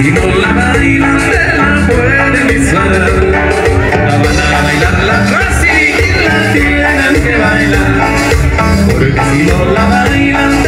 Y con la marina se la pueden pisar La van a bailar las racitas, la tienen que bailar Porque si no la bailan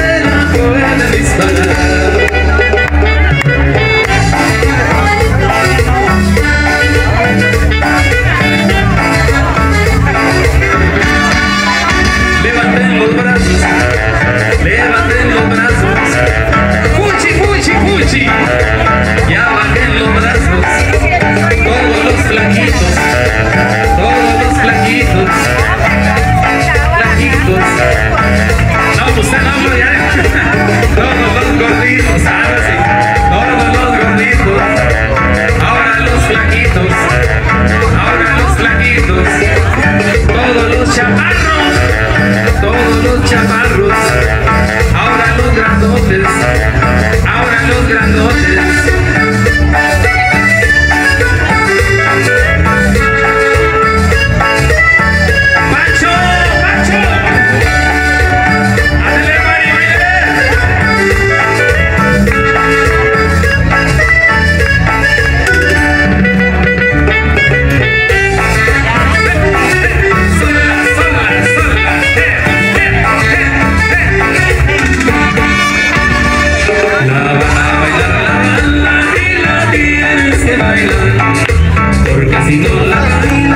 Chaparro. Sido la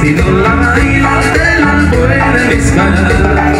Si no la baila, te la puede disparar.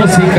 você